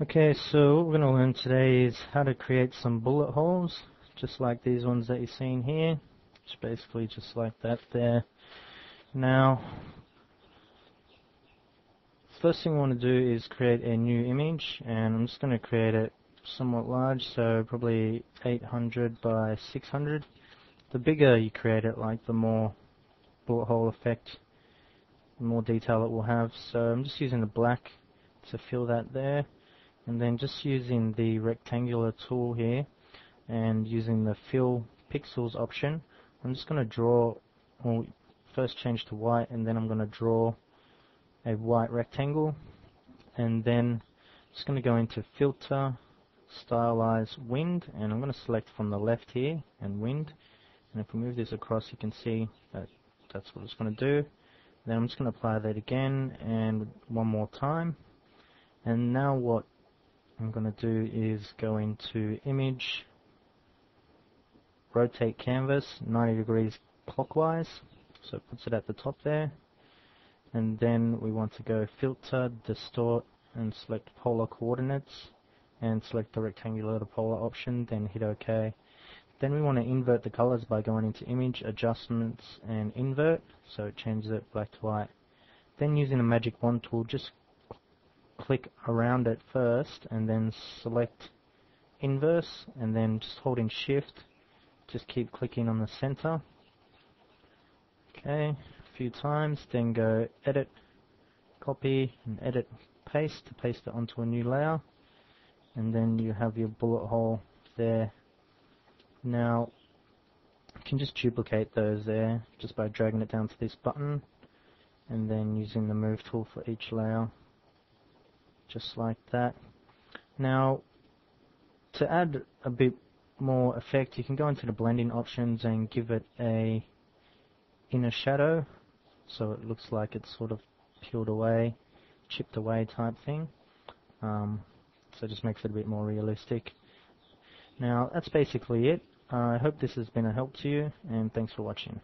Okay, so what we're going to learn today is how to create some bullet holes, just like these ones that you're seeing here. It's basically just like that there. Now, first thing we want to do is create a new image, and I'm just going to create it somewhat large, so probably 800 by 600. The bigger you create it, like the more bullet hole effect, the more detail it will have. So I'm just using the black to fill that there and then just using the rectangular tool here and using the fill pixels option I'm just going to draw well, first change to white and then I'm going to draw a white rectangle. And then just going to go into filter stylize wind and I'm going to select from the left here and wind. And if we move this across you can see that that's what it's going to do. Then I'm just going to apply that again and one more time. And now what I'm going to do is go into image, rotate canvas 90 degrees clockwise, so it puts it at the top there. And then we want to go filter, distort, and select polar coordinates, and select the rectangular to polar option, then hit OK. Then we want to invert the colors by going into image, adjustments, and invert, so it changes it black to white. Then using the magic wand tool, just click around it first and then select inverse and then just holding shift just keep clicking on the center. Okay a few times then go edit copy and edit paste to paste it onto a new layer. And then you have your bullet hole there. Now you can just duplicate those there just by dragging it down to this button and then using the move tool for each layer just like that. Now, to add a bit more effect, you can go into the blending options and give it a inner shadow, so it looks like it's sort of peeled away, chipped away type thing. Um, so it just makes it a bit more realistic. Now, that's basically it. Uh, I hope this has been a help to you, and thanks for watching.